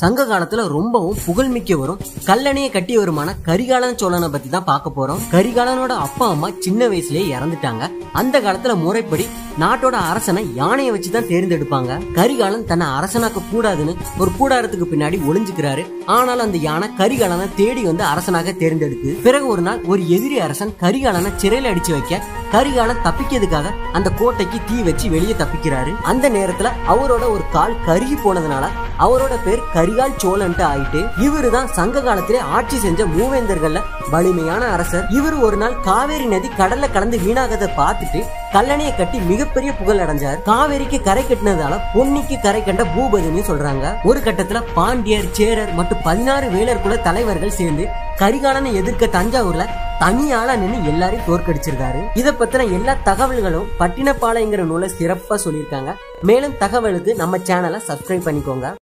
சங்க காலத்துல ரொம்பவும் புகழ்மிக்கவரும் கல்லணையை கட்டியவருமான கரிகாலன் சோழனை பத்தி தான் பார்க்க போறோம். கரிகாலனோட அப்பா அம்மா சின்ன வயசுலயே இறந்துட்டாங்க. அந்த காலத்துல முறைப்படி நாட்டோட அரசனை யானையை வச்சு தான் தேர்ந்தெடுப்பாங்க. கரிகாலன் தன்னை அரசனாக்க கூடாதுன்னு ஒரு கூடாரத்துக்கு பின்னாடி ஒளிஞ்சுக்கிறாரு. ஆனால் அந்த யானை கரிகாலனை தேடி வந்து அரசனாக தேர்ந்தெடுத்து பிறகு ஒரு நாள் ஒரு எதிரி அரசன் கரிகாலனை சிறையில் அடிச்சு வைக்க கரிகாலன் தப்பிக்கிறதுக்காக அந்த கோட்டைக்கு தீ வச்சு வெளியே தப்பிக்கிறாரு. அந்த நேரத்துல அவரோட ஒரு கால் கருகி போனதுனால அவரோட பேர் கரிகால் சோழன்ட்டு ஆயிட்டு இவரு தான் சங்க காலத்திலே ஆட்சி செஞ்ச மூவேந்தர்கள்ல வலிமையான அரசர். இவர் ஒரு நாள் காவேரி நதி கடல்ல கலந்து வீணாகதை பார்த்துட்டு கல்லணையை கட்டி மிகப்பெரிய புகழ் அடைஞ்சார். காவேரிக்கு கரை கட்டினதால பொன்னிக்கு கரை கண்ட பூபதினு சொல்றாங்க. ஒரு கட்டத்துல பாண்டியர் சேரர் மற்றும் பதினாறு வேலர் குல தலைவர்கள் சேர்ந்து கரிகாலனை எதிர்க்க தஞ்சாவூர்ல தனியாளா நின்று எல்லாரையும் தோற்கடிச்சிருக்காரு. இத பத்தின எல்லா தகவல்களும் பட்டினப்பாளையங்கிற நூலை சிறப்பா சொல்லியிருக்காங்க. மேலும் தகவலுக்கு நம்ம சேனலை சப்ஸ்கிரைப் பண்ணிக்கோங்க.